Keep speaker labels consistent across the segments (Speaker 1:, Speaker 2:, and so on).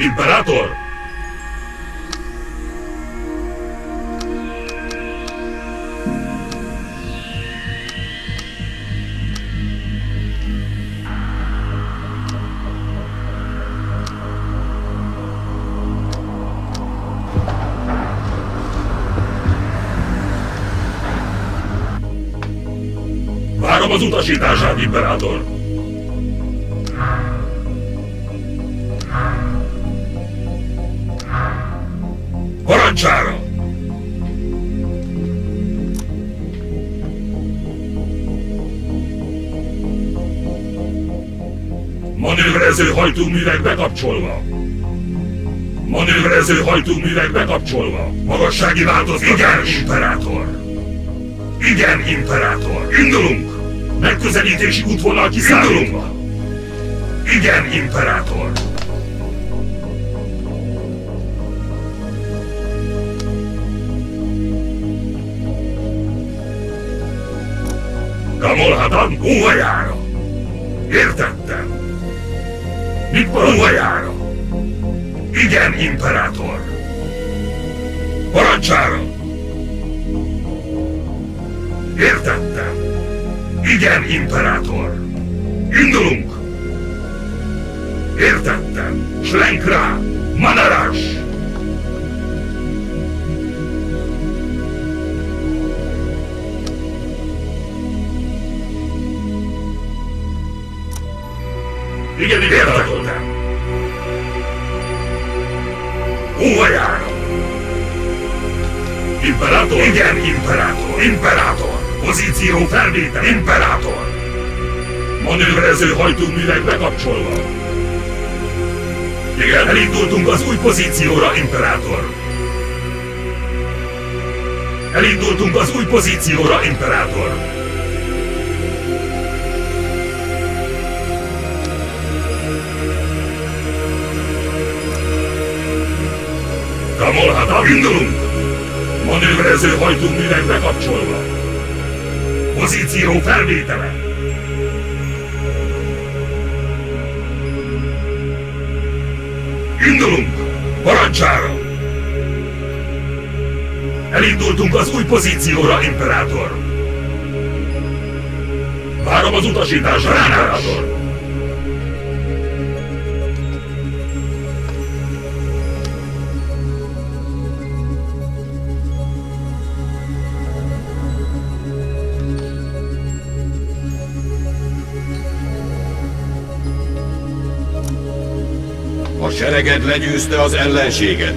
Speaker 1: Imperátor! Várom az utasítását, Imperátor! Manőverező hajtóművek bekapcsolva! Manőverező hajtóművek bekapcsolva! Magassági változtatás! Igen, Imperátor! Igen, Imperátor! Indulunk! Megközelítési útvonal kiszállítva! Igen, Imperátor! Kamolhadan óvajára! Értettem! Mit óvajára? Igen, Imperátor! Parancsára! Értettem! Igen, Imperátor! Indulunk! Értettem! Slenk rá! Manarás! Igen, értettem! Óvajára! Imperátor? Igen, Imperátor! Imperátor! Pozíció felvétel! Imperátor! Manőverező hajtóművek bekapcsolva! Igen, elindultunk az új pozícióra, Imperátor! Elindultunk az új pozícióra, Imperátor! Kamolhata, indulunk! Manőverező hajtóművek bekapcsolva! Pozíció felvétele! Indulunk! Parancsára! Elindultunk az új pozícióra, Imperátor! Várom az utasításra, Imperátor!
Speaker 2: Sereged legyőzte az ellenséget.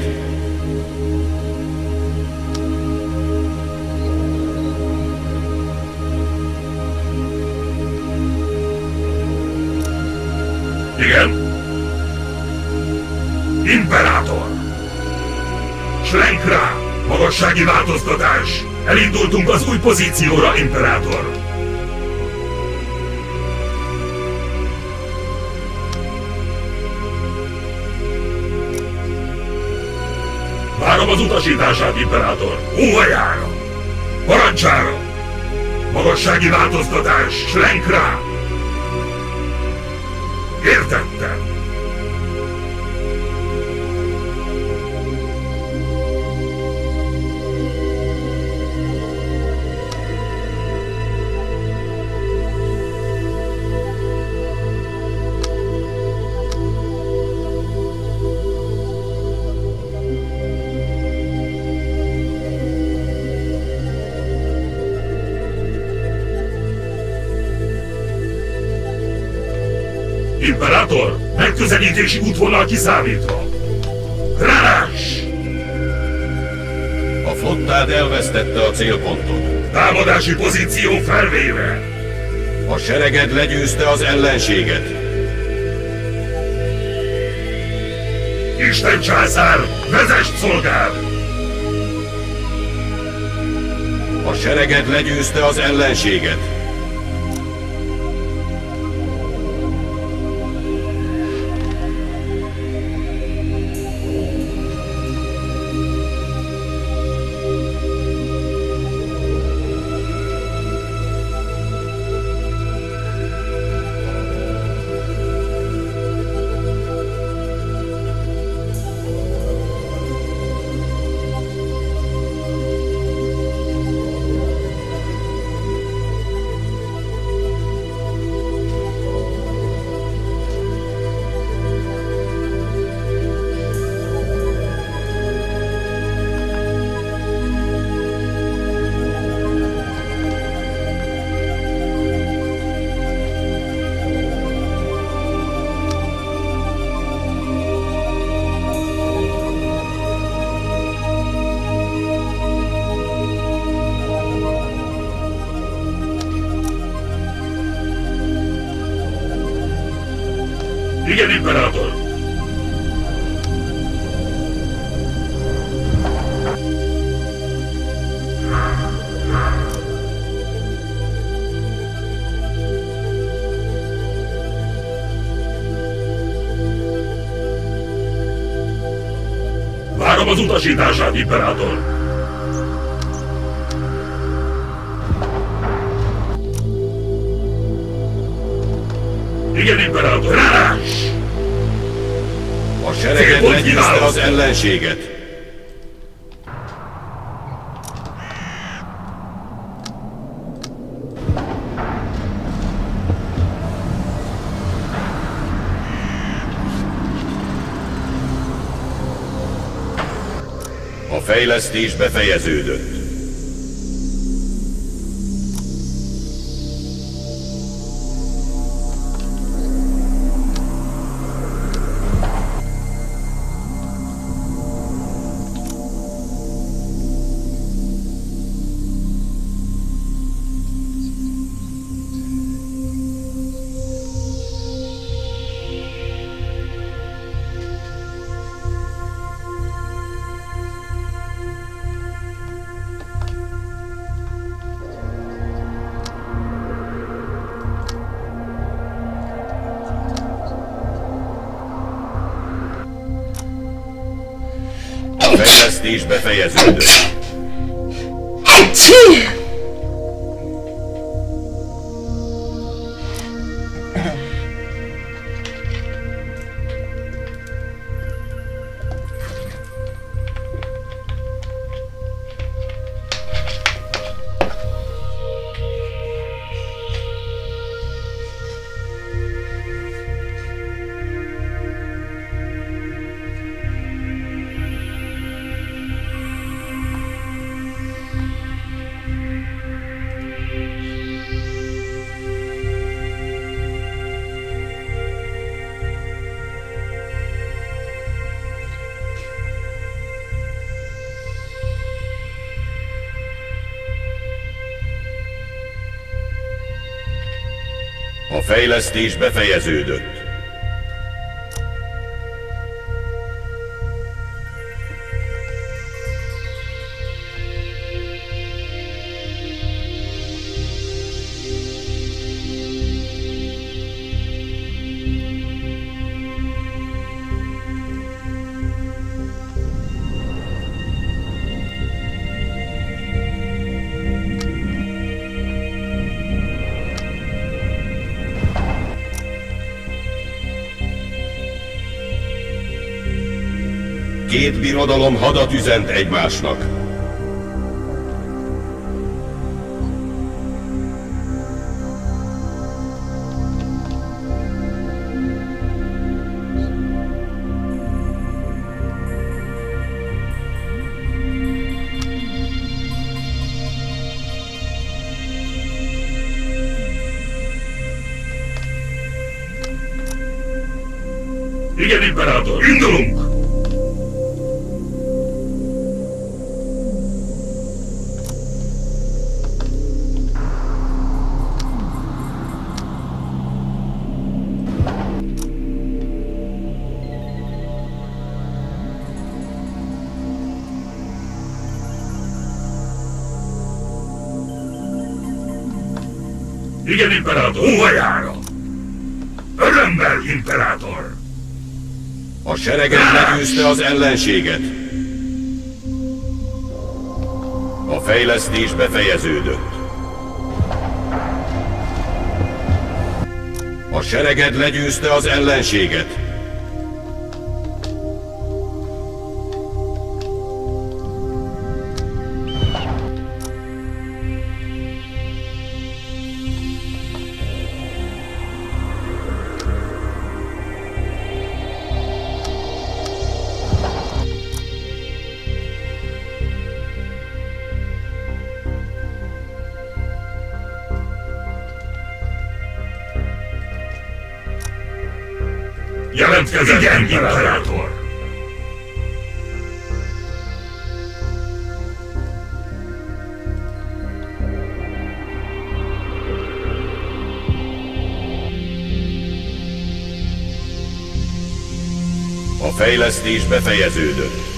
Speaker 1: Igen? Imperátor! Slenk rá! Magassági változtatás! Elindultunk az új pozícióra, Imperátor! Utasítását, Imperátor! Óvajára! Parancsára! Magassági változtatás! Slenk rá! Értettem! Imperátor, megközelítési útvonal kiszámítva. Rárás!
Speaker 2: A flottád elvesztette a célpontot.
Speaker 1: Támadási pozíció felvéve.
Speaker 2: A sereged legyőzte az ellenséget.
Speaker 1: Isten császár, vezest szolgád!
Speaker 2: A sereged legyőzte az ellenséget.
Speaker 1: Az utasítását, Imperátor! Igen, Imperátor! Rás!
Speaker 2: A sereged legyőzte az ellenséget. Fejlesztés befejeződött. Fejlesztés befejeződött. A fejlesztés befejeződött. Két birodalom hadat üzent egymásnak. Legyőzte az ellenséget. A fejlesztés befejeződött. A sereged legyőzte az ellenséget. Fejlesztés befejeződött.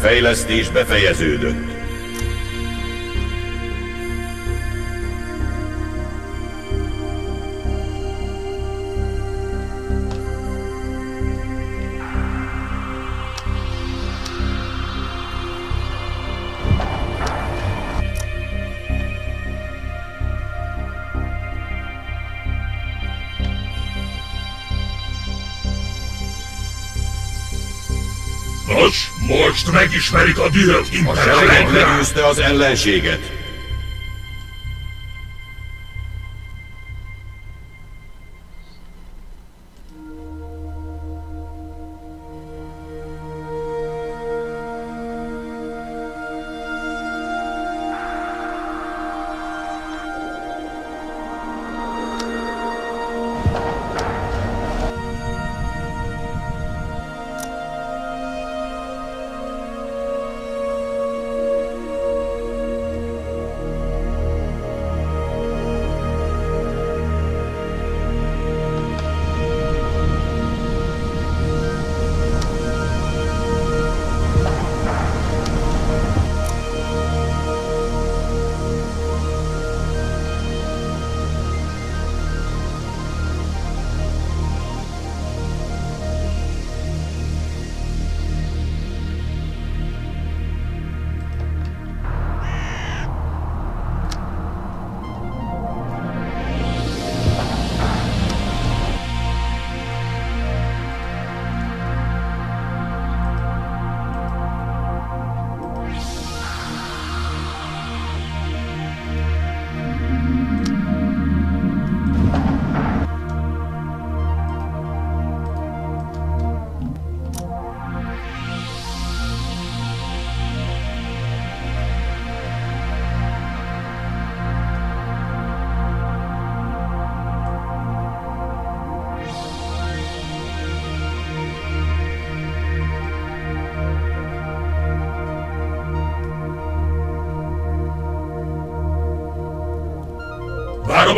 Speaker 2: Fejlesztés befejeződött.
Speaker 1: Most megismerik a dühött
Speaker 2: A
Speaker 1: Impera
Speaker 2: sereg
Speaker 1: hangját.
Speaker 2: legyőzte az ellenséget.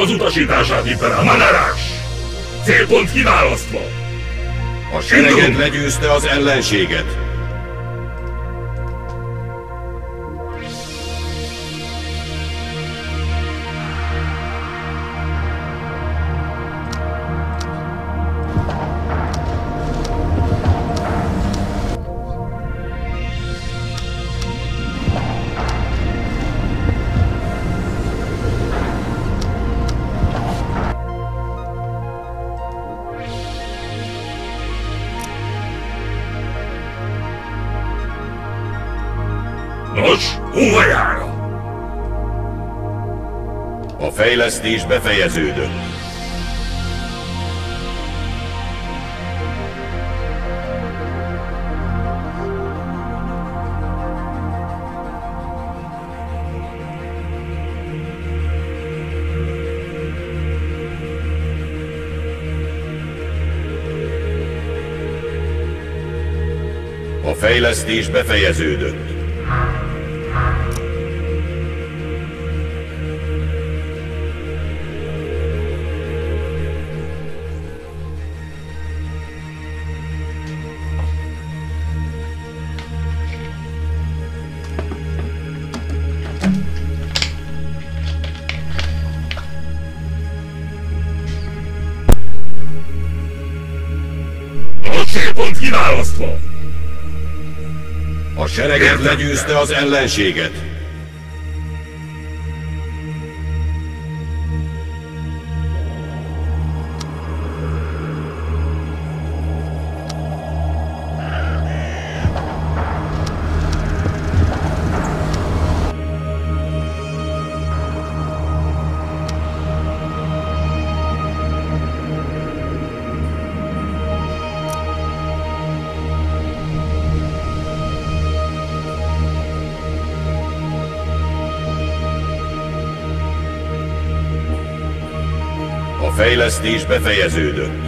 Speaker 1: Az utasítását, Impera. Manarás! Célpont kiválasztva.
Speaker 2: A sereged legyőzte az ellenséget. Fejlesztés befejeződött. A fejlesztés befejeződött.
Speaker 1: Célpont kiválasztva.
Speaker 2: A sereged legyőzte az ellenséget. Fejlesztés befejeződött.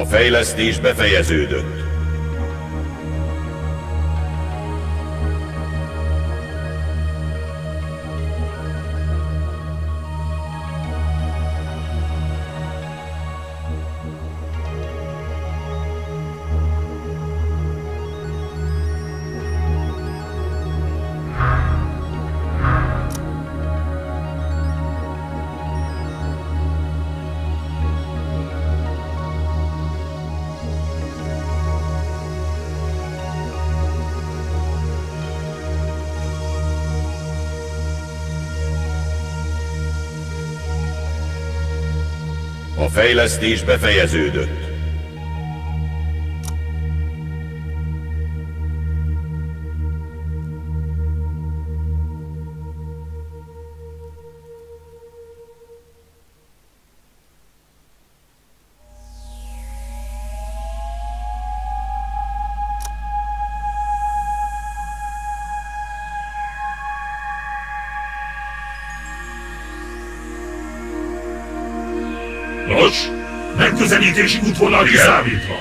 Speaker 2: A fejlesztés befejeződött. Fejlesztés befejeződött.
Speaker 1: Megközelítési útvonal kiszámítva.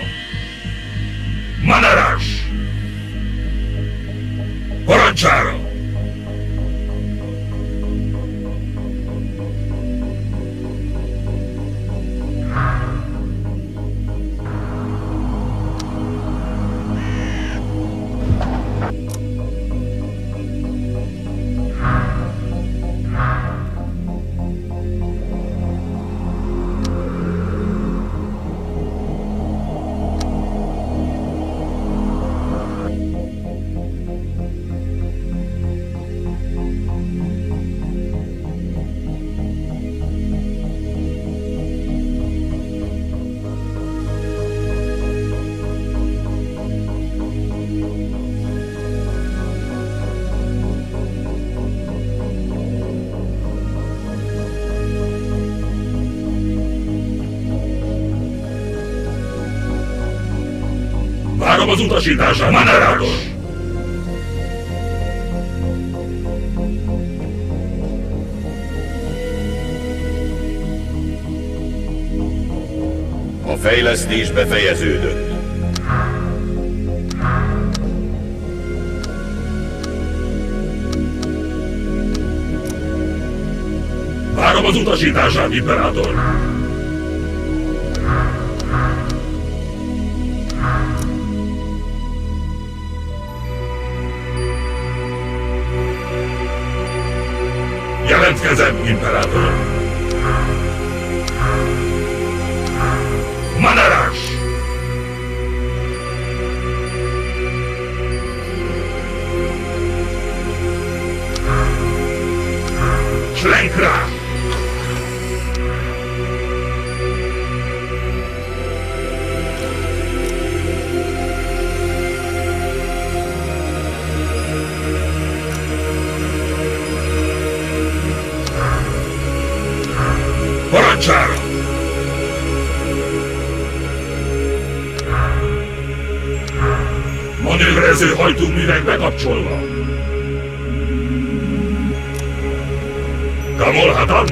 Speaker 1: Az utasítását, Manerádos!
Speaker 2: A fejlesztés befejeződött.
Speaker 1: Várom az utasítását, Imperátor! Jelentkezem, Imperátor! Manarás! Manőverező hajtóművek bekapcsolva. Kamolhatam?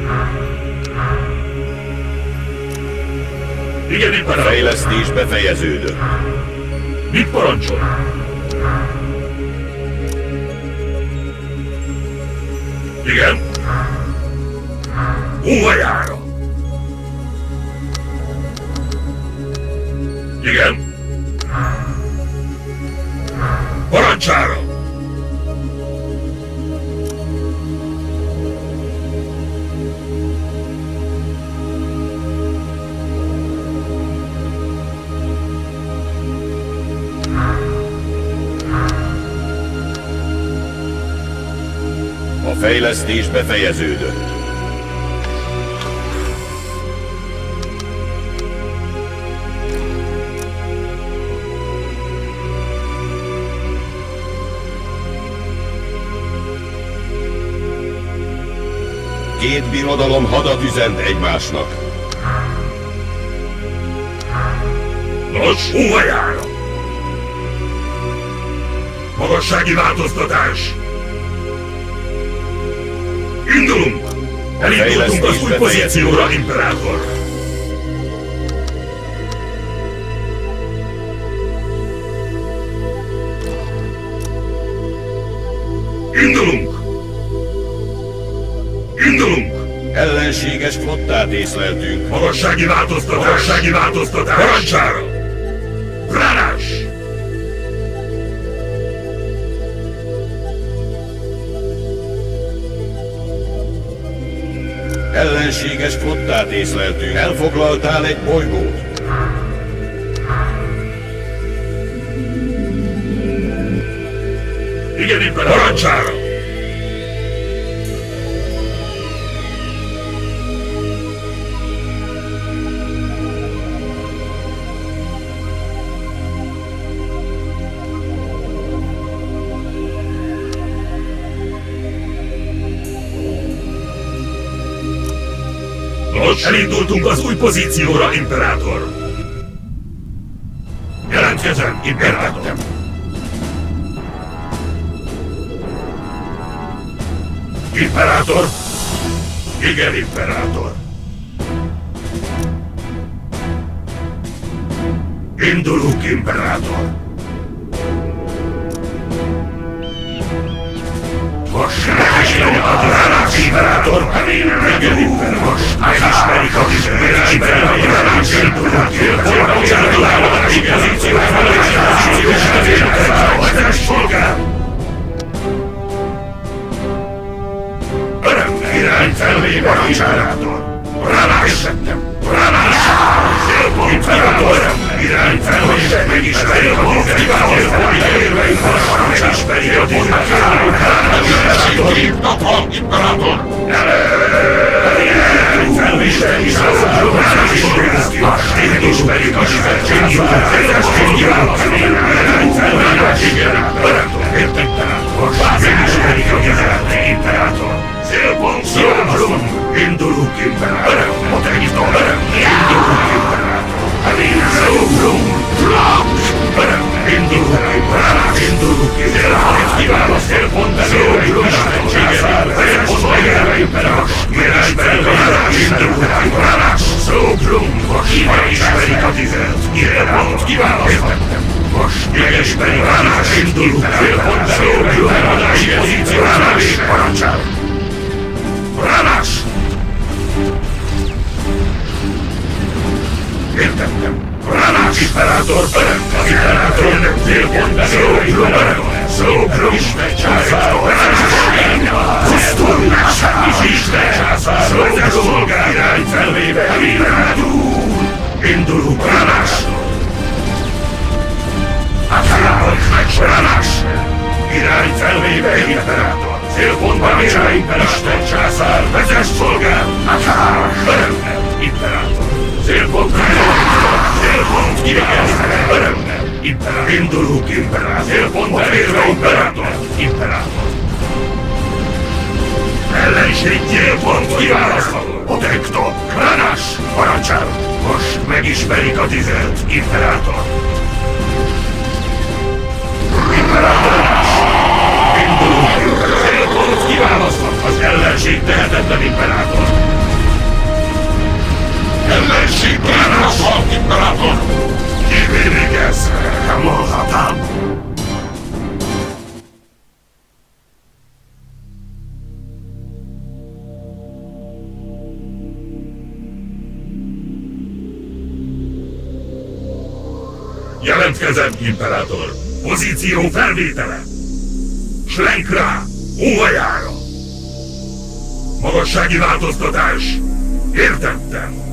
Speaker 1: Igen,
Speaker 2: A
Speaker 1: Imperátor.
Speaker 2: fejlesztés befejeződött.
Speaker 1: Mit parancsol? Igen? Óhajára! Igen?
Speaker 2: Fejlesztés befejeződött. Két birodalom hadat üzent egymásnak.
Speaker 1: Nos, óhajára! Magassági változtatás! Indulunk! Elindultunk az új pozícióra, Imperátor! Indulunk! Indulunk!
Speaker 2: Ellenséges flottát észleltünk.
Speaker 3: Magassági változtatás! Magassági változtatás! Parancsára!
Speaker 2: Ellenséges flottát észleltünk. Elfoglaltál egy bolygót.
Speaker 3: Igen, éppen parancsára! Elindultunk az új pozícióra, Imperátor! Jelentkezem, Imperátor! Imperátor? Igen, Imperátor. Indulunk, Imperátor. Most megismerik a tisztelát, Imperátor. Igen, Imperátor. Most megismerik a tisztelát, Imperátor. Indulunk, Imperátor. Pozíció felé, pozíció felé, Imperátor. Szolgál! Örömmel irány felvéve Imperátor! Rálás! Rálás! Imperátor! Örömmel irány felvéve megismeri a tisztelt! Elérve Imperátor! Megismeri a! Irány felvéve megismeri a tisztelt! Irány felvéve Imperátor! Értettem! Most megismerik a! Imperátor! Célpont szólásunk! Indulunk, Imperátor! Motegizda, öröm! Indulunk, Imperátor! Elén szóbrunk! Flak! Öröm! Indulunk, Imperátor! Indulunk, Imperátor! Kiválasz célpont belőle, Imperátor! Célpont belőle, Imperátor! Irány felvéve! Indulunk, Imperátor! Szóbrunk! Most megismerik a tizet! Célpont kiválasztottam! Most megismerik a tizet! Indulunk, célpont belőle, Imperátor! Pozíció felé! Parancsál! Rálás! Értettem. Rálás! Imperátor! Öröm! Az Imperátor! Célpont Szóbrum! Öröm! Szóbrum! Isten császár! Pusztulás! Isten császár! Szóbrum! Irány felvéve! Imperátor! Indulunk! Rálás! Akárhogy meg rálás! Irány felvéve! Imperátor! Célpontban irá Imperátor! császár! Vezess szolgál! Akár! Örömmel! Imperátor! Célpontban Célpont kiegészítve! Örömmel! Imperátor! Indulunk, Imperátor! Célpont elérve, Imperátor! Imperátor! Ellenség célpont kiválasztva! Protector! Kranás! Parancsál! Most megismerik a tizet, Imperátor! Imperátor! Indulunk! Célpont kiválasztva! Az ellenség tehetetlen Imperátor! Ellenség kiválasztva! Imperátor! Kivégez! Kamolhatám! Jelentkezem, Imperátor! Pozíció felvétele! Slenk rá! Óvajára! Magassági változtatás! Értettem!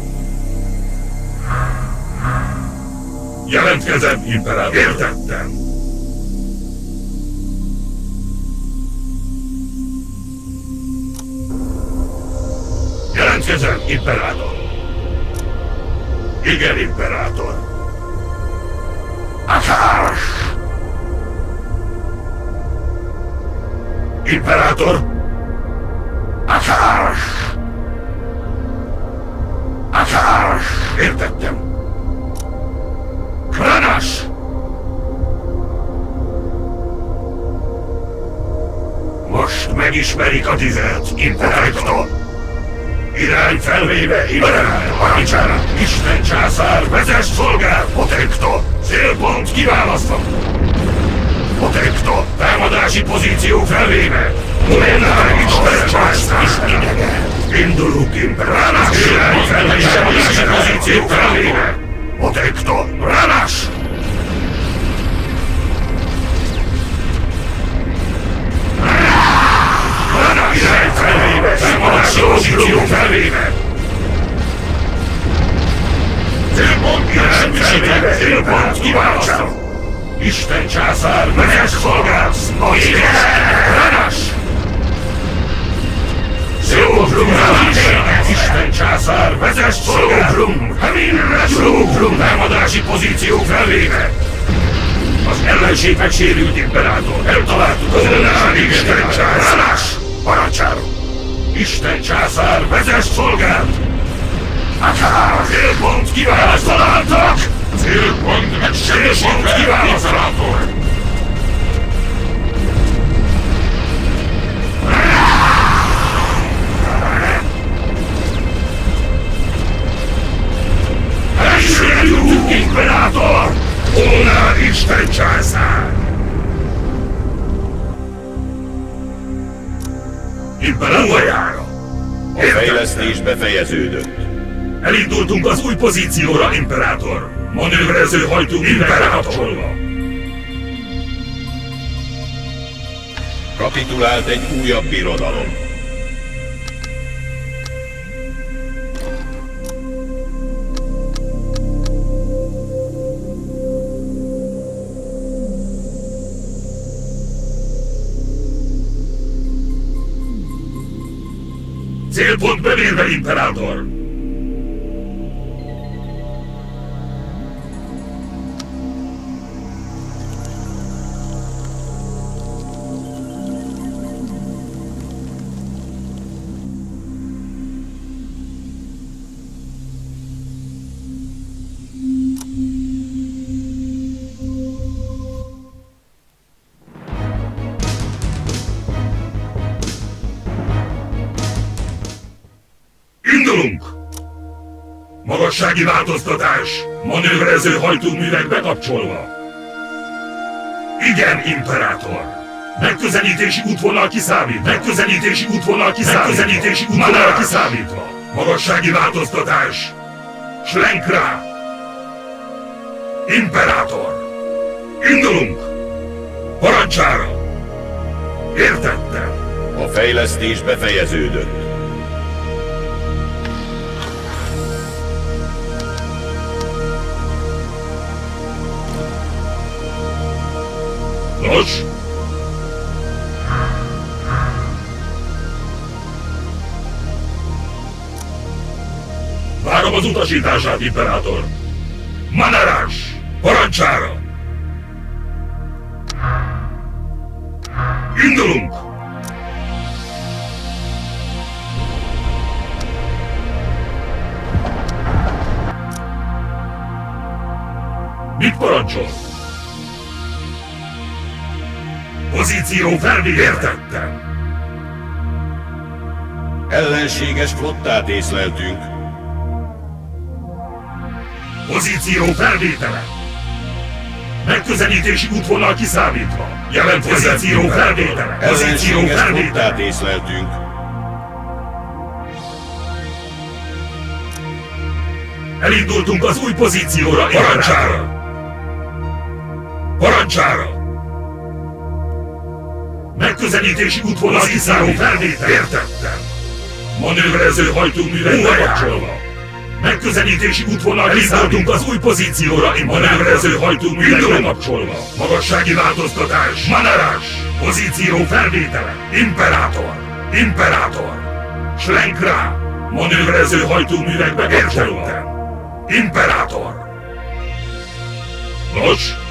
Speaker 3: Jelentkezem, Imperátor! Értettem! Jelentkezem, Imperátor! Igen, Imperátor! Akás! Imperátor! Akás! Megismerik a tizet, Imperátor! Irány felvéve, Imperátor! Parancsára! Isten császár, vezess szolgál, Protector! Célpont kiválasztva! Protector! Támadási pozíció felvéve!
Speaker 1: Olyan Isten császár! Indulunk imperálás! Felhelyezem a pozíció felére! Protector, rálás! Támadás pozíció felvéve! Célpont semmisített! Célpont kiválasztva! Isten császár, vezess szolgálsz! A! Ránás! Szilvobrum ránás! Isten császár, vezess szolgálsz! Heminre Szilvobrum támadási pozíció felvéve! Az ellenség megsérült imperátor! Eltaláltuk az ellenség Isten császár! Ránás! Isten császár, vezess szolgált! Akár! Célpont kiválaszt találtak! Célpont megsemmisítve! Imperátor! Elsőjük Imperátor! Holnál Isten császár! Imperátorjára!
Speaker 2: A fejlesztés befejeződött.
Speaker 1: Elindultunk az új pozícióra, Imperátor! Manőverező hajtó Imperátor!
Speaker 2: Kapitulált egy újabb birodalom.
Speaker 1: Célpont bevérve, Imperátor! Indulunk! Magassági változtatás! Manőverező hajtóművek bekapcsolva! Igen, Imperátor! Megközelítési útvonal kiszámít! Megközelítési útvonal kiszámít! Megközelítési útvonal kiszámítva! Magassági változtatás! Slenk rá! Imperátor! Indulunk! Parancsára! Értettem!
Speaker 2: A fejlesztés befejeződött.
Speaker 1: Nos? Várom az utasítását, Imperátor! Manarás! Parancsára! Indulunk! Mit parancsol? Pozíció felvé értettem!
Speaker 2: Ellenséges flottát észleltünk.
Speaker 1: Pozíció felvétele! Megközelítési útvonal kiszámítva! Jelen pozíció felvétele! Pozíció felvétele!
Speaker 2: flottát észleltünk.
Speaker 1: Elindultunk az új pozícióra, Parancsára! Parancsára! Megközelítési útvonal kiszámítva! felvétele! Értettem! Manőverező hajtóművek bekapcsolva! Megközelítési útvonal kiszálltunk az új pozícióra, manőverező hajtóművek bekapcsolva! Magassági változtatás! Manarás! Pozíció felvétele! Imperátor! Imperátor! Slenk rá! Manőverező hajtóművek bekapcsolva! Imperátor! Nos?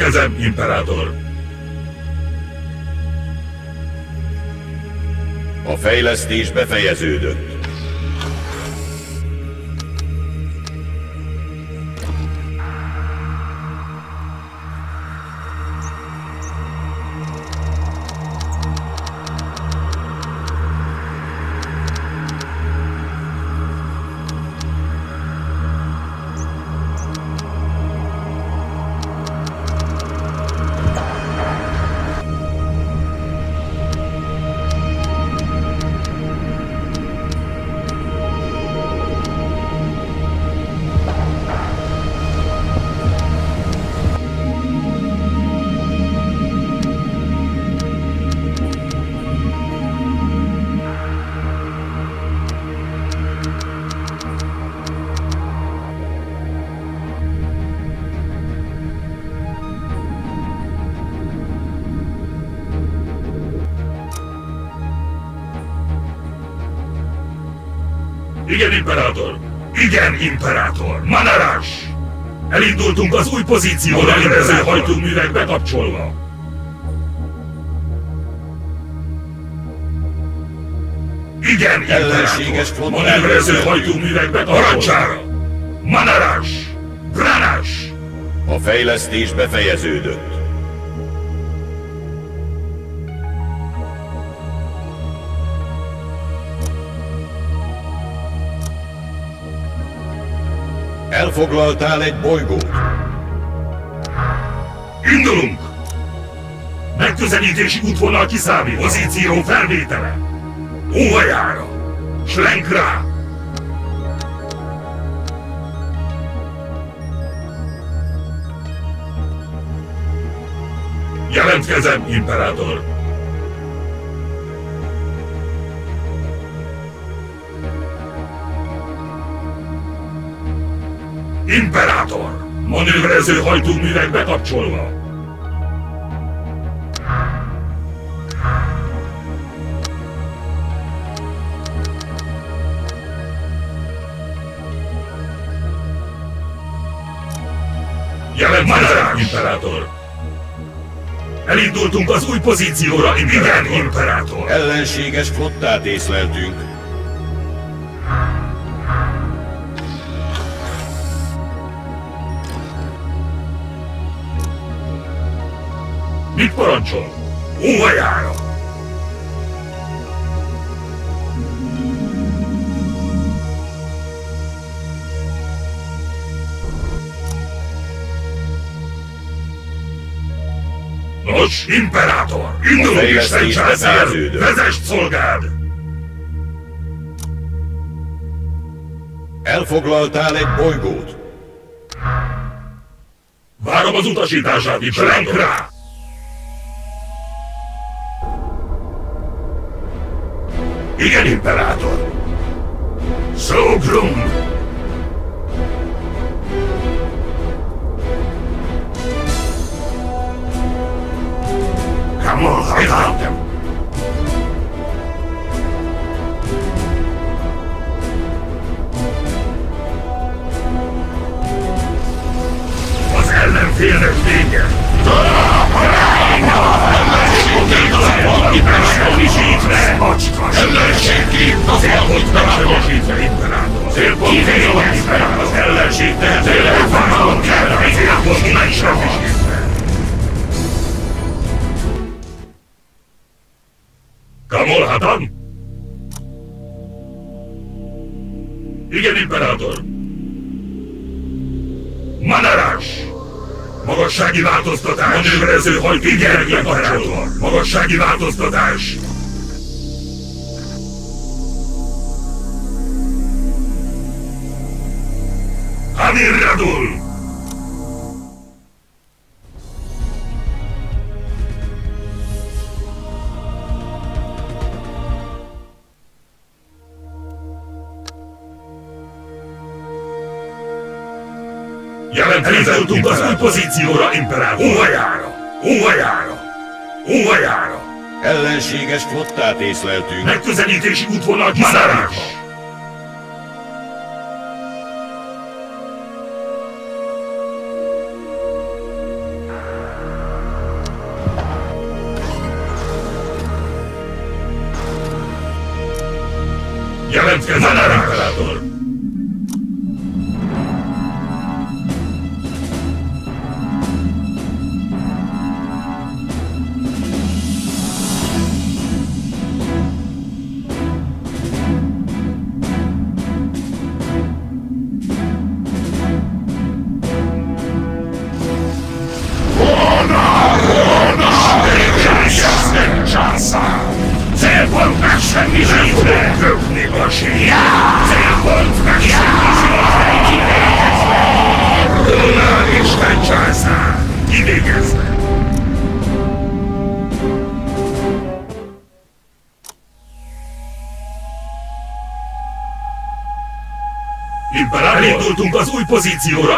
Speaker 1: Jelentkezem, imperátor!
Speaker 2: A fejlesztés befejeződött.
Speaker 1: Imperátor! Manarás! Elindultunk az új pozícióra, létező hajtóművek bekapcsolva. Igen,
Speaker 2: Ellenséges
Speaker 1: Manőverező hajtóművek bekapcsolva. Manarás! Branás!
Speaker 2: A fejlesztés befejeződött. Elfoglaltál egy bolygót.
Speaker 1: Indulunk! Megközelítési útvonal kiszámít. Pozíció felvétele. Óhajára! Slenk rá! Jelentkezem, imperátor! Imperátor! Manőverező hajtóművek bekapcsolva! Jelentkezem, imperátor! Elindultunk az új pozícióra, imperátor. Igen, imperátor!
Speaker 2: Ellenséges flottát észleltünk.
Speaker 1: Mit parancsol? Óhajára! Nos, imperátor! Indulunk is,
Speaker 2: fejlesztés
Speaker 1: Szent Császár! Vezest szolgád!
Speaker 2: Elfoglaltál egy bolygót.
Speaker 1: Várom az utasítását, imperátor! rá! Igen, imperátor! Szógrum! Kamol, értettem! Az ellenfélnek vége! Megsebesítve! Macskas! Ellenség Az elpont megsebesítve, imperátor! Célpont imperátor! Az ellenség tehetőleg vágon kell! Az elpont megsebesítve! Kamol Hatan? Igen, imperátor! Manarás! Magassági változtatás! Manőverező hajtó! Igen, imperátor! Magassági változtatás! Amir Radul! Az új pozícióra, imperátor! Óhajára! Óhajára! Óhajára!
Speaker 2: Ellenséges flottát észleltünk.
Speaker 1: Megközelítési útvonal kiszállítva! Az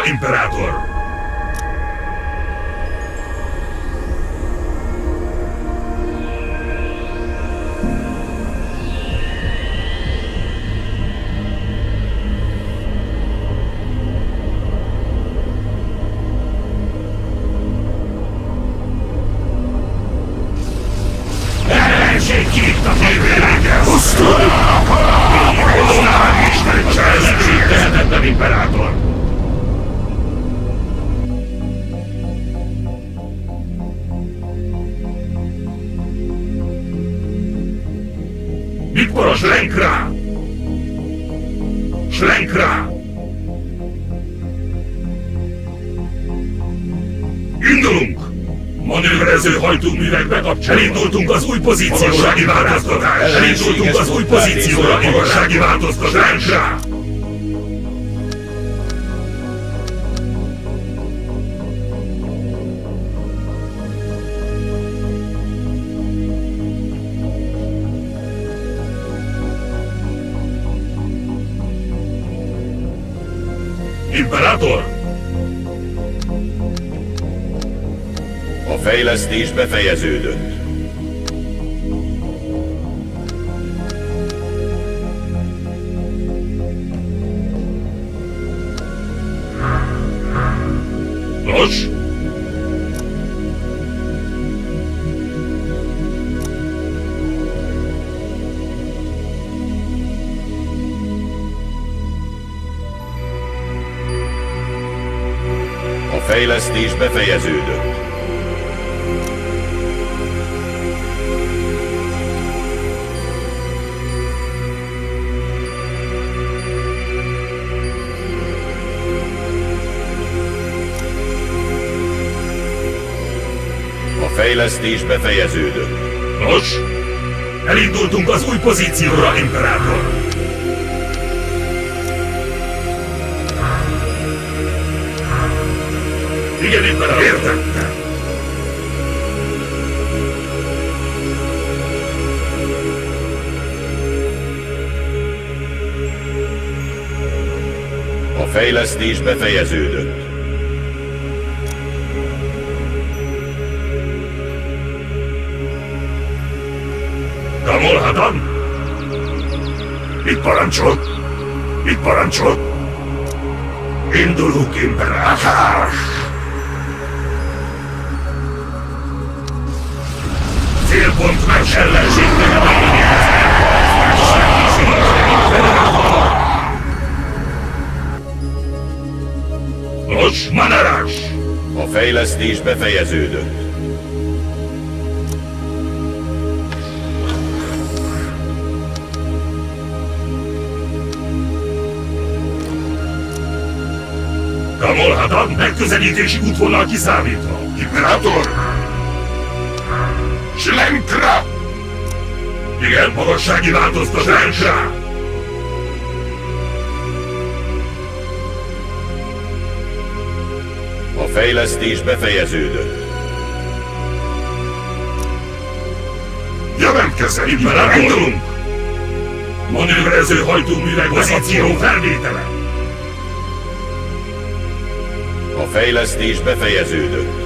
Speaker 1: pozícióra, változtatás! Elindultunk az új pozícióra, igazsági változtatás! rá! Imperátor!
Speaker 2: A fejlesztés befejeződött. Befejeződött. A fejlesztés befejeződött.
Speaker 1: Nos? Elindultunk az új pozícióra, Imperátor! Igen, Imperátor! Értettem!
Speaker 2: A fejlesztés befejeződött.
Speaker 1: Kamolhadan? Mit parancsol? Mit parancsol? Indulunk, Imperátor! Célpont meg ellenség Nos, Manarás!
Speaker 2: A fejlesztés befejeződött.
Speaker 1: Kamolhadan megközelítési útvonal kiszámítva. Imperátor! Igen, magassági változtatás!
Speaker 2: A fejlesztés befejeződött.
Speaker 1: Jelentkezzen, Imperátor! Indulunk! Manőverező hajtóművek pozíció felvétele!
Speaker 2: A fejlesztés befejeződött.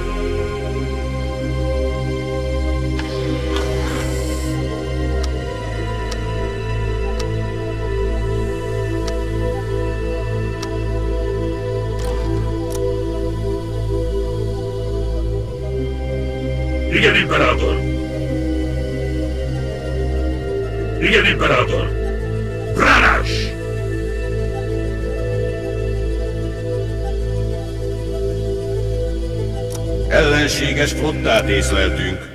Speaker 2: Ellenséges flottát észleltünk.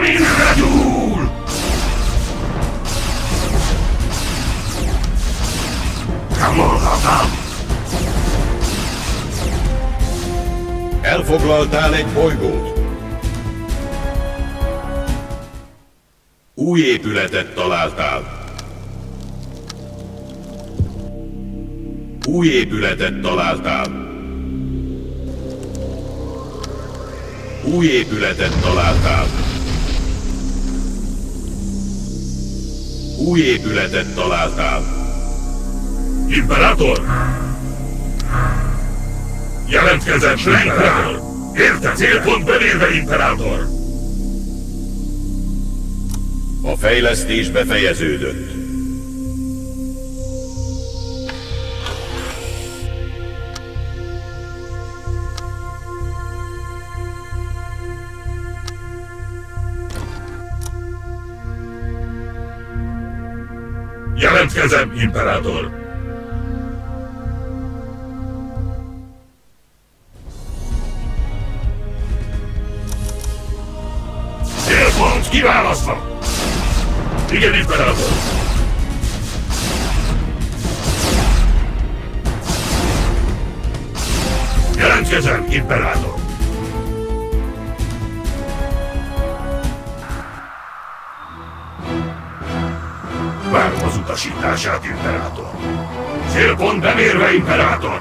Speaker 1: Mindre gyúl! Kamolhatam!
Speaker 2: Elfoglaltál egy bolygót. Új épületet találtál. Új épületet találtál. Új épületet találtál. Új épületet találtál.
Speaker 1: Imperátor! Jelentkezem, Imperátor! Érte célpont belérve, Imperátor!
Speaker 2: A fejlesztés befejeződött.
Speaker 1: Imperátor! Célpont kiválasztva! Igen, Imperátor! Jelentkezem, Imperátor! Várom az utasítását, Imperátor! Célpont bemérve, Imperátor!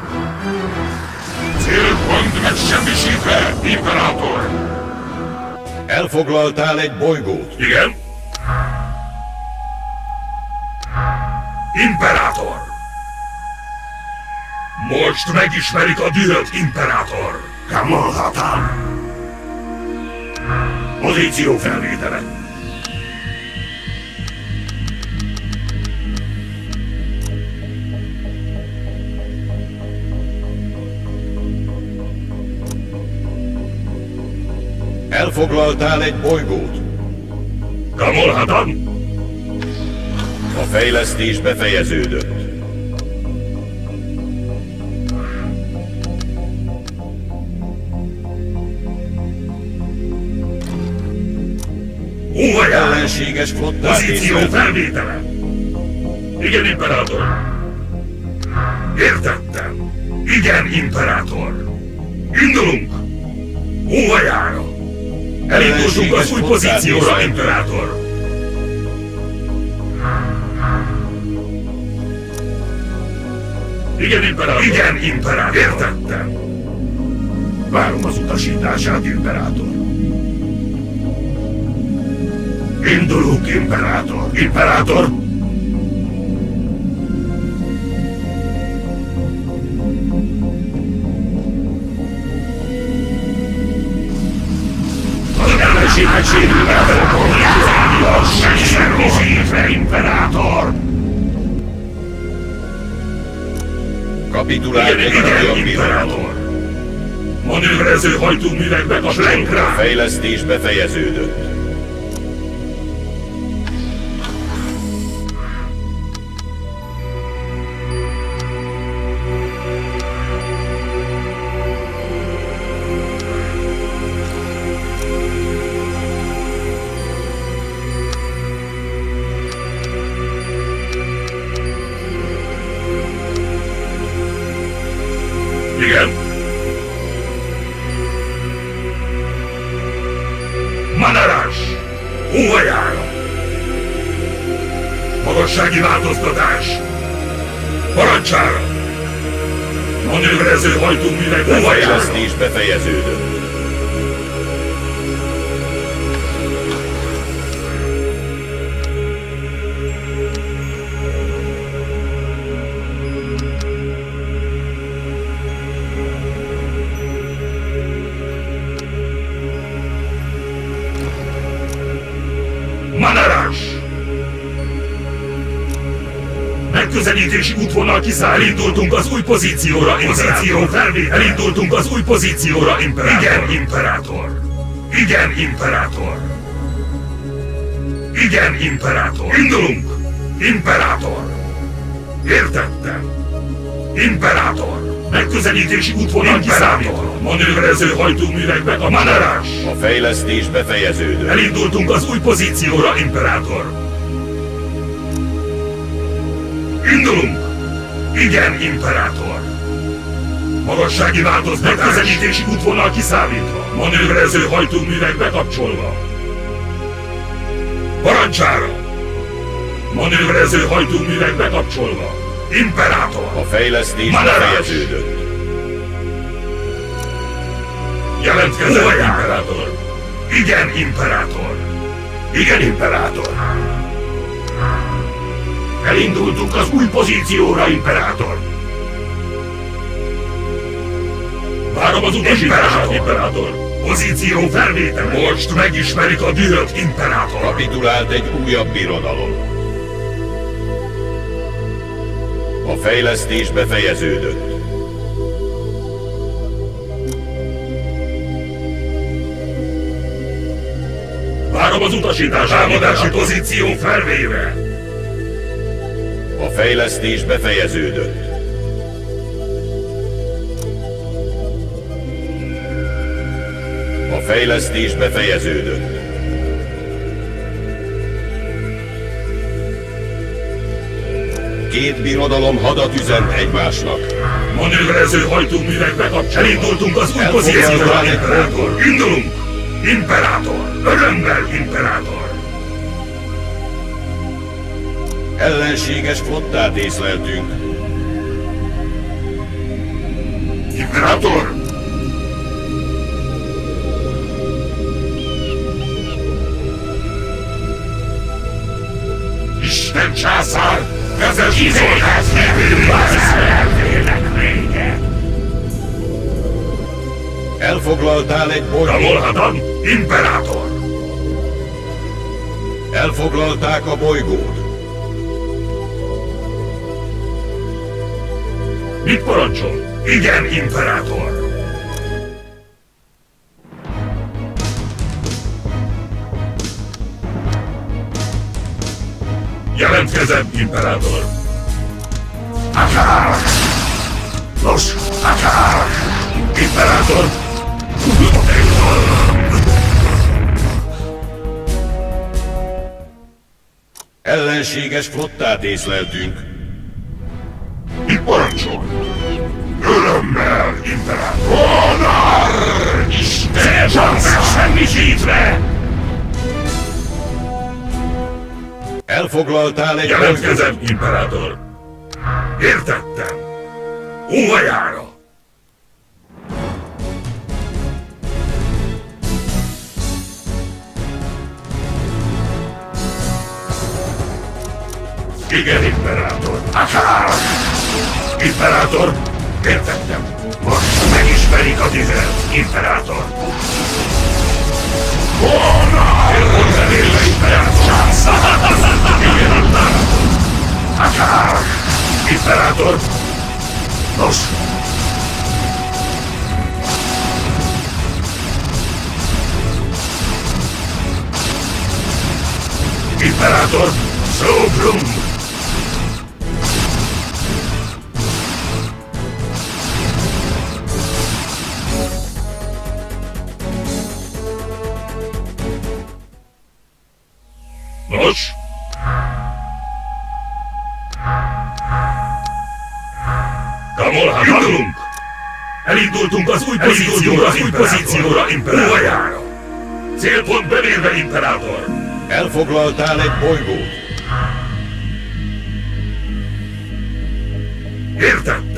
Speaker 1: Célpont megsemmisítve, Imperátor!
Speaker 2: Elfoglaltál egy bolygót.
Speaker 1: Igen? Imperátor! Most megismerik a dühöt, Imperátor! Kamolhatam! Pozíció felvétele!
Speaker 2: Elfoglaltál egy bolygót.
Speaker 1: Kamolhatam!
Speaker 2: A fejlesztés befejeződött.
Speaker 1: Jár?
Speaker 2: Ellenséges flottát
Speaker 1: Pozíció felvétele! Igen, Imperátor! Értettem! Igen, Imperátor! Indulunk! Jár? Elindultunk az új pozícióra, Imperátor! Igen, Imperátor! Igen, Imperátor! Értettem! Várom az utasítását, Imperátor! Indulunk, Imperátor! Imperátor!
Speaker 2: Kapitulál egy olyan.
Speaker 1: Imperátor! Manőverező hajtóművekbe a
Speaker 2: A
Speaker 1: rá!
Speaker 2: fejlesztés befejeződött.
Speaker 1: Elindultunk az új pozícióra, Pozíció felvétel. Elindultunk az új pozícióra, Imperátor. Igen, Imperátor. Igen, Imperátor. Igen, Imperátor. Indulunk! Imperátor! Értettem. Imperátor! Megközelítési útvonal kiszámítva. Manőverező hajtóművekbe a manerás.
Speaker 2: A fejlesztés befejeződött.
Speaker 1: Elindultunk az új pozícióra, Imperátor. Igen, Imperátor! Magassági változtatás. Megközelítési útvonal kiszámítva. Manőverező hajtóművek bekapcsolva. Parancsára! Manőverező hajtóművek bekapcsolva. Imperátor!
Speaker 2: A fejlesztés befejeződött.
Speaker 1: Jelentkezem, Imperátor! Igen, Imperátor! Igen, Imperátor! Elindultunk az új pozícióra, Imperátor! Várom az utasítását, Imperátor! Pozíció felvétel! Most megismerik a dühöt, Imperátor!
Speaker 2: Kapitulált egy újabb birodalom. A fejlesztés befejeződött.
Speaker 1: Várom az utasítását, támadási pozíció felvéve!
Speaker 2: A fejlesztés befejeződött. A fejlesztés befejeződött. Két birodalom hadat üzent egymásnak.
Speaker 1: Manőverező hajtóművek bekapcsolva. Elindultunk az új pozícióra! Indulunk! Imperátor! Örömmel, Imperátor!
Speaker 2: Ellenséges flottát észleltünk.
Speaker 1: Imperátor! Isten császár! Vezess szolgász
Speaker 2: Elfoglaltál egy bolygót.
Speaker 1: Kamolhadan, Imperátor!
Speaker 2: Elfoglalták a bolygót.
Speaker 1: Mit parancsol? Igen, Imperátor! Jelentkezem, Imperátor! Akár! Nos, akár! Imperátor!
Speaker 2: Ellenséges flottát észleltünk.
Speaker 1: Mit parancsol? Örömmel, Imperátor! Honor! Isten! Megsemmisítve!
Speaker 2: Elfoglaltál egy.
Speaker 1: Jelentkezem, Imperátor! Értettem! Óvajára! Igen, Imperátor! Akár! Imperátor! Értettem! Most megismerik a dühöt, Imperátor! Volna! Elmondta élve, Imperátor! Igen, Imperátor! Akár! Imperátor! Nos! Imperátor! Szóbrum! Pozícióra, az új pozícióra, Imperátor! Célpont bemérve, Imperátor!
Speaker 2: Elfoglaltál egy bolygót.
Speaker 1: Értettem!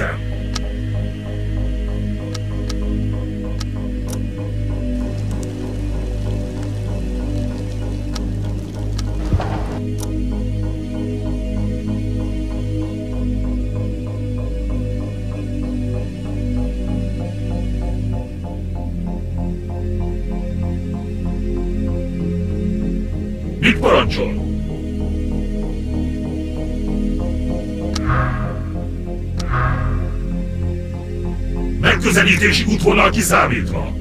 Speaker 1: útvonal kiszámítva.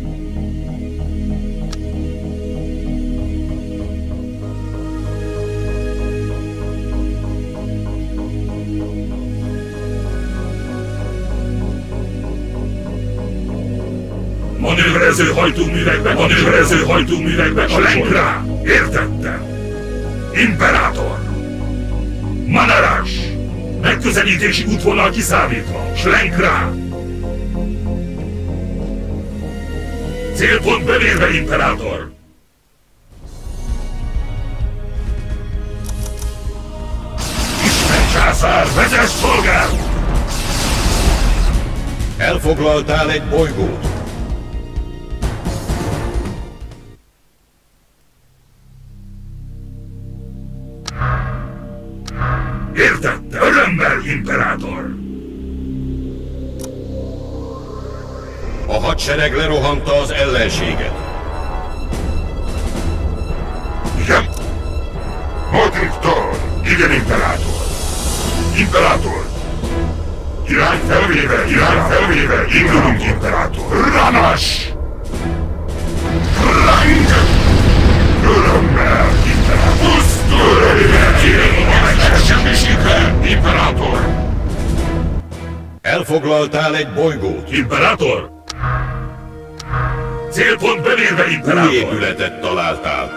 Speaker 1: Manővrező hajtóművekbe, manővrező hajtóművekbe, a lengrá! Értettem! Imperátor! Manarás! Megközelítési útvonal kiszámítva, Schlenkrán! Célpont bevérve, Imperátor! Isten császár, vezess szolgál!
Speaker 2: Elfoglaltál egy bolygót. Hadsereg lerohanta az ellenséget.
Speaker 1: Igen? Madrigtól! Igen, Imperátor! Imperátor! Irány felvéve, irány felvéve, indulunk, Imperátor! Ranas! Rang! Örömmel, Imperátor! Pusztul! Megsemmisítve, Imperátor!
Speaker 2: Elfoglaltál egy bolygót.
Speaker 1: Imperátor! Célpont bevérve,
Speaker 2: Új
Speaker 1: Imperátor!
Speaker 2: épületet találtál.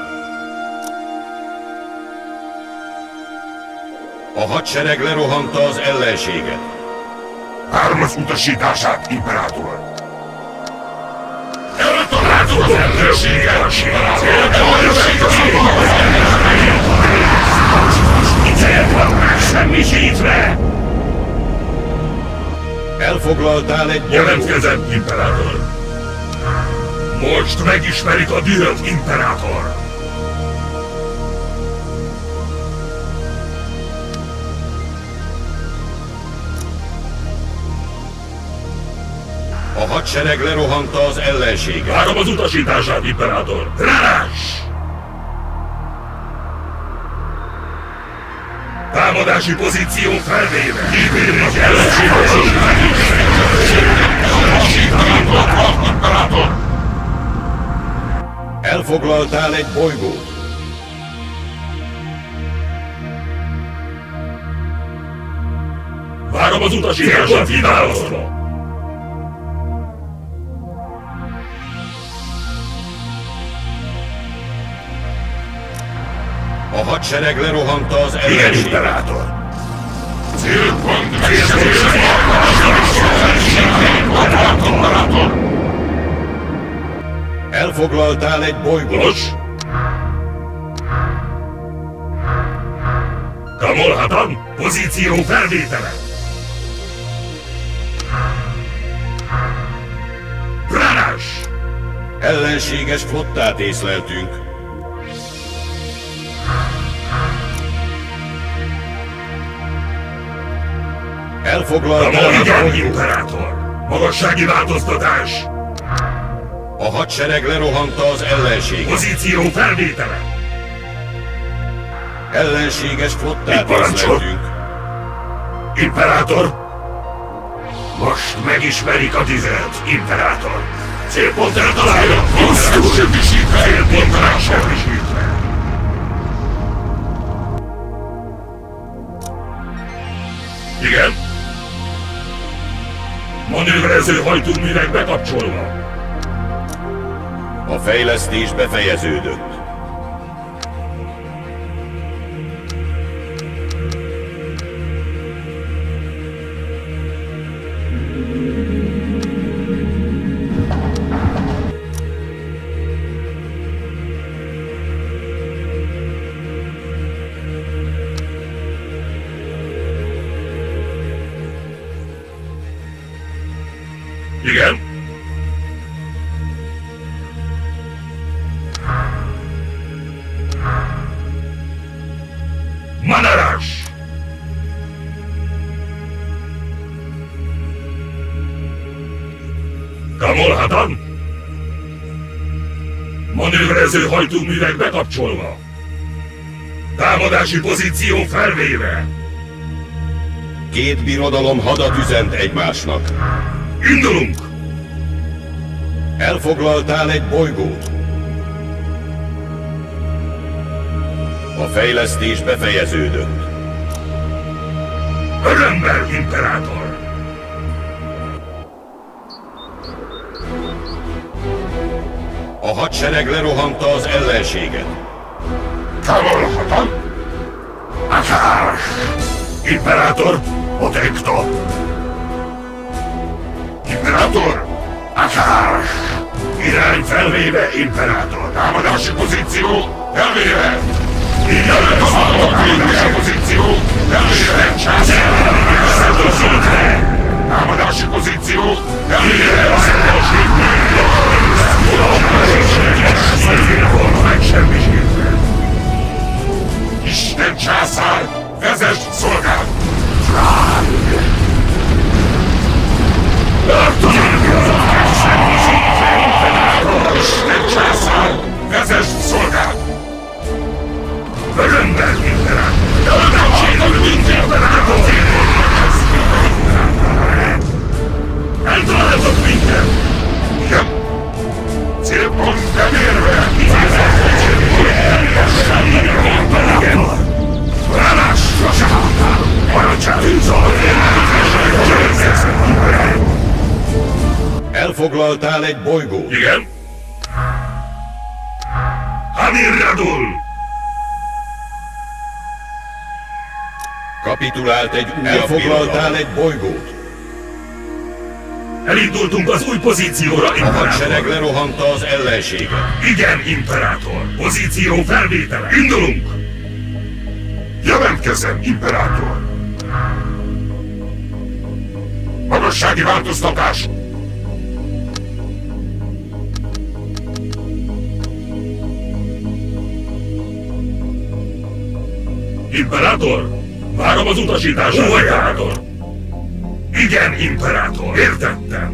Speaker 2: A hadsereg lerohanta az ellenséget.
Speaker 1: Hármas utasítását, Imperátor! Eltaláltuk az ellenséget! Cél van megsemmisítve!
Speaker 2: Elfoglaltál egy.
Speaker 1: Jelentkezem, Imperátor! Most megismerik a dühöt, Imperátor!
Speaker 2: A hadsereg lerohanta az ellenséget.
Speaker 1: Várom az utasítását, Imperátor! Rás! Támadási pozíció felvéve! Kibírni az ellenséget!
Speaker 2: Elfoglaltál egy bolygót.
Speaker 1: Várom az utasítását, Imperátor!
Speaker 2: A hadsereg lerohanta az
Speaker 1: Igen,
Speaker 2: ellenséget.
Speaker 1: Imperátor! Célpont Imperátor!
Speaker 2: Elfoglaltál egy bolygót.
Speaker 1: Nos? Kamolhatan, pozíció felvétele! Branás!
Speaker 2: Ellenséges flottát észleltünk. Elfoglaltál bolygót.
Speaker 1: Imperátor! Magassági változtatás!
Speaker 2: A hadsereg lerohanta az ellenséget.
Speaker 1: Pozíció felvétele!
Speaker 2: Ellenséges flottát észleltünk.
Speaker 1: Imperátor! Most megismerik a tüzet, Imperátor! Célpont eltalálja! Pusztul! Célpont megsemmisítve! Igen? Manőverező hajtóművek bekapcsolva!
Speaker 2: A fejlesztés befejeződött.
Speaker 1: Manőverező hajtóművek bekapcsolva! Támadási pozíció felvéve!
Speaker 2: Két birodalom hadat üzent egymásnak.
Speaker 1: Indulunk!
Speaker 2: Elfoglaltál egy bolygót. A fejlesztés befejeződött.
Speaker 1: Örömmel, Imperátor!
Speaker 2: Hadsereg lerohanta az ellenséget.
Speaker 4: Távolhatom? Akár! Imperátor, Protecto! Imperátor, akár! Irány felvéve, Imperátor! Támadási pozíció, elvéve! Irány támadási pozíció, elvéve! Támadási pozíció, elvéve! Megsemmisítve! Isten császár, vezess szolgálat! Frank! Isten császár, vezess szolgálat! Örömben mindenem! Örömben mindenem! Eltaláltok minket! Igen? Célpont! Parancsál!
Speaker 2: Elfoglaltál egy bolygót.
Speaker 4: Igen? Hamir Radul!
Speaker 2: Kapitulált egy újabb Elfoglaltál egy bolygót.
Speaker 4: Elindultunk az új pozícióra,
Speaker 2: A hadsereg lerohanta az ellenséget.
Speaker 4: Igen, Imperátor! Pozíció felvétele! Indulunk! Jelentkezem, Imperátor! Magassági változtatás! Imperátor! Várom az utasítását, Imperátor! Igen, Imperátor! Értettem!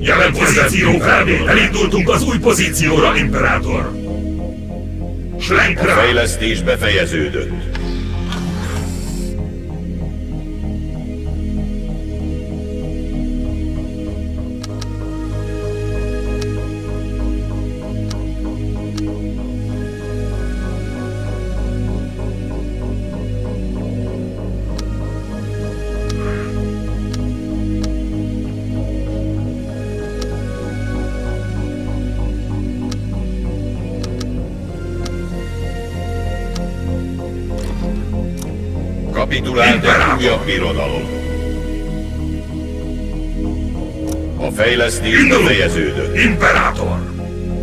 Speaker 4: Jelen pozíció felvét! Elindultunk az új pozícióra, Imperátor!
Speaker 2: A
Speaker 4: Schlenkre!
Speaker 2: fejlesztés befejeződött. Kapitulált egy újabb birodalom. A fejlesztés befejeződött.
Speaker 4: Imperátor!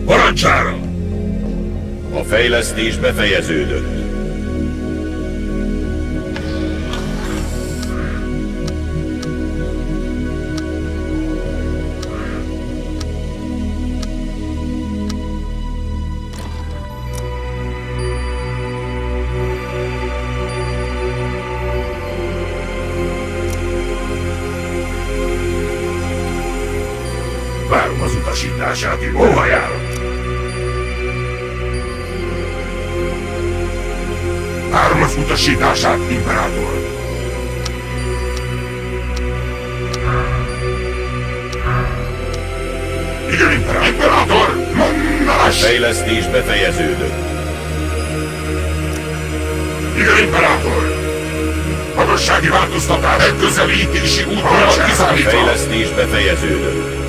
Speaker 4: Parancsára!
Speaker 2: A fejlesztés befejeződött.
Speaker 4: Jár? Várom az utasítását, Imperátor! Igen, Imperátor! Imperátor! Mondás!
Speaker 2: fejlesztés befejeződött.
Speaker 4: Igen, Imperátor! Magassági változtatás! Megközelítési útvonalat
Speaker 2: A
Speaker 4: kiszámítva!
Speaker 2: fejlesztés befejeződött.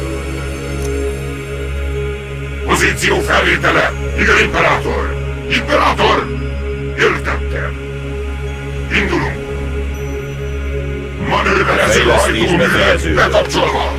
Speaker 4: Pozíció felvétele! Igen, Imperátor! Imperátor! Értettem! Indulunk! Manőverező
Speaker 2: Fejlesztés
Speaker 4: hajtóműve
Speaker 2: befejeződött.
Speaker 4: bekapcsolva!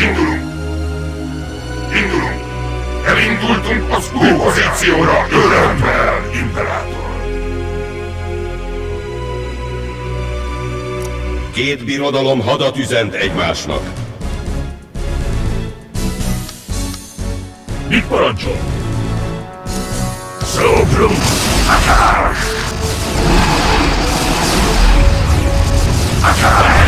Speaker 4: Indulunk! Indulunk! Elindultunk az új pozícióra! Örömmel, Imperátor!
Speaker 2: Két birodalom hadat üzent egymásnak.
Speaker 4: Mit parancsol? Szóbrum! Akár! Akár!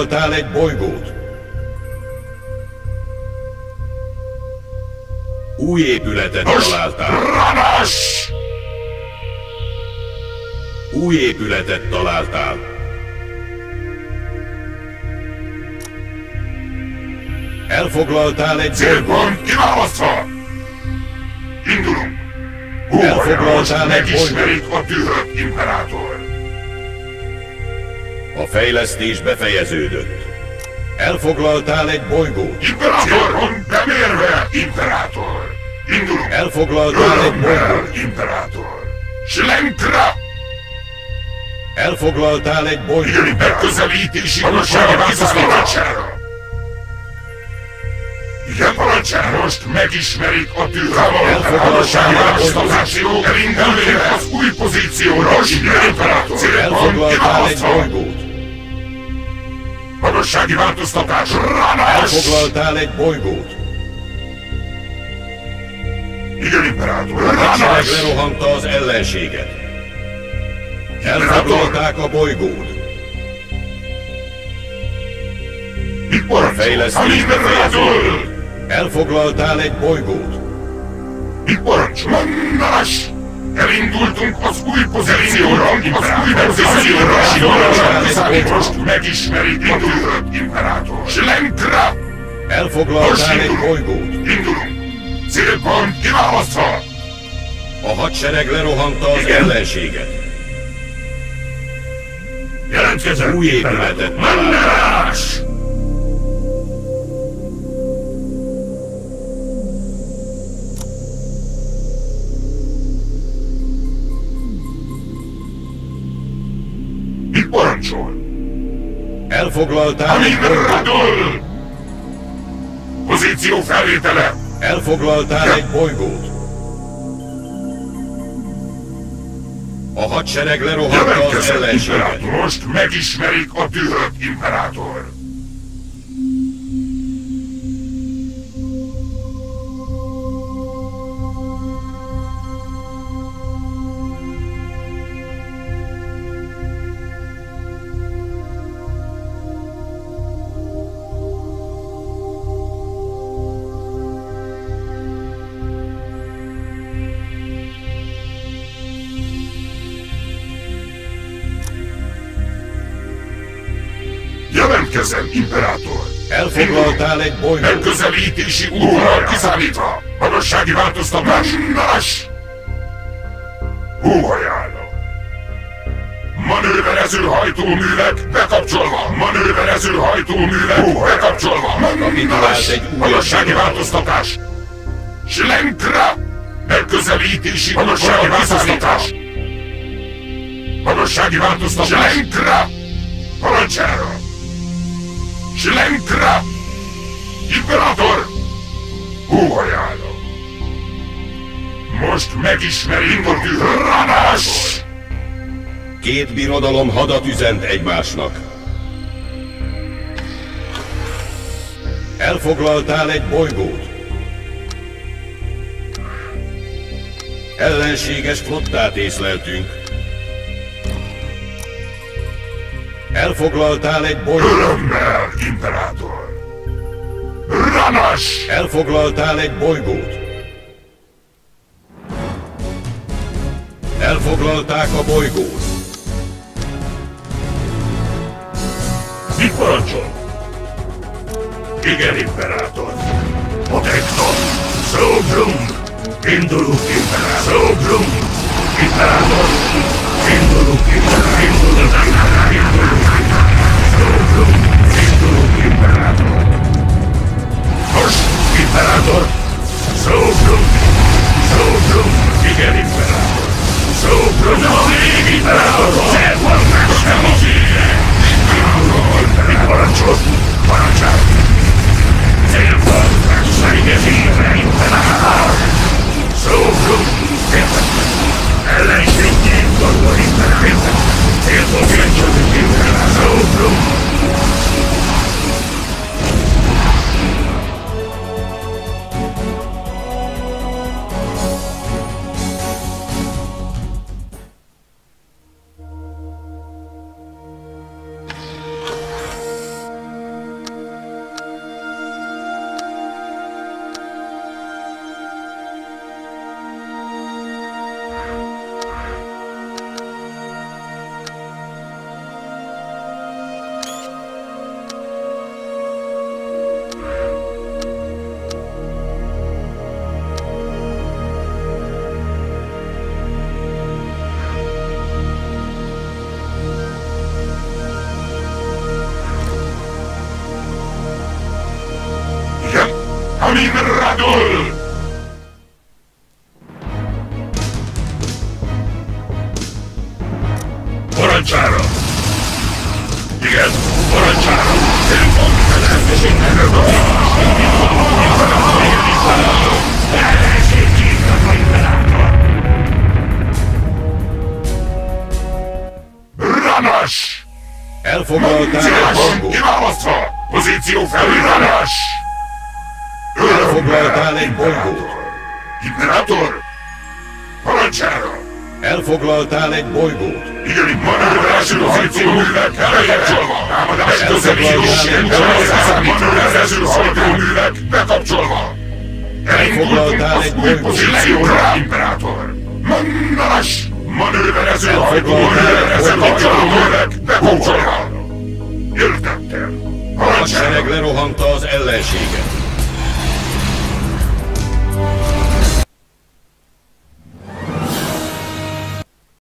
Speaker 2: Elfoglaltál egy bolygót. Új épületet találtál.
Speaker 4: Ranas!
Speaker 2: Új épületet találtál. Elfoglaltál egy bolygót.
Speaker 4: Kiválasztva! Indulunk!
Speaker 2: Elfoglaltál egy
Speaker 4: megismerik a dühöt, Imperátor!
Speaker 2: A fejlesztés befejeződött. Elfoglaltál egy bolygót.
Speaker 4: Imperátor! Bemérve, Imperátor! Indulunk!
Speaker 2: Elfoglaltál egy bolygót.
Speaker 4: Örömmel, Imperátor! Slenkra!
Speaker 2: Elfoglaltál egy bolygót.
Speaker 4: Igen, megközelítési magassága változtatására! Igen, parancsára! Most megismerik a tűzhavaló magassági változtatási jog elindulvére az új pozícióra! Imperátor! Célpont
Speaker 2: Elfoglaltál egy bolygót.
Speaker 4: Magassági változtatás! Ranás!
Speaker 2: Elfoglaltál egy bolygót.
Speaker 4: Igen, Imperátor! Ranás!
Speaker 2: lerohanta az ellenséget. Elfoglalták a bolygót.
Speaker 4: Mit
Speaker 2: fejlesztés
Speaker 4: Amin
Speaker 2: befejeződött. Elfoglaltál egy bolygót.
Speaker 4: Mit parancsol? Ranás! Elindultunk az új pozícióra, az új pozícióra, Simon, most megismerik a tűrött imperátor. Slenkra!
Speaker 2: Elfoglaltál egy bolygót.
Speaker 4: Indulunk! Célpont kiválasztva!
Speaker 2: A hadsereg lerohanta az
Speaker 4: Igen.
Speaker 2: ellenséget.
Speaker 4: Jelentkezem!
Speaker 2: Új épületet
Speaker 4: Mendelás! Amin
Speaker 2: bolygót.
Speaker 4: Radol! Pozíció felvétele!
Speaker 2: Elfoglaltál egy bolygót. A hadsereg lerohanta az ellenséget.
Speaker 4: Most megismerik a dühöt, imperátor! Jelentkezem, imperátor!
Speaker 2: Elfoglaltál egy bolygót.
Speaker 4: Megközelítési útvonal kiszámítva! Magassági változtatás! Nas! Húhajára! Manőverező hajtóművek bekapcsolva! Manőverező hajtóművek bekapcsolva!
Speaker 2: Kapitulált egy újabb
Speaker 4: Magassági változtatás! Slenkra! Megközelítési magassági változtatás! Magassági változtatás! Slenkra! Parancsára! Slenkra! Imperator! Hóhajálom! Most megismeri Indotű Ranás!
Speaker 2: Két birodalom hadat üzent egymásnak. Elfoglaltál egy bolygót. Ellenséges flottát észleltünk. Elfoglaltál egy bolygót.
Speaker 4: Örömmel, Imperátor! Ranas!
Speaker 2: Elfoglaltál egy bolygót. Elfoglalták a bolygót.
Speaker 4: Mit parancsol? Igen, Imperátor. Protector! Sogrum! Indulunk, Imperátor! Sogrum! Imperátor! Indulunk, Imperátor! Indulunk, Imperátor! Sogrum! Indulunk, Imperátor! Sogrum! Sogrum! Igen, Imperátor! Sogrum!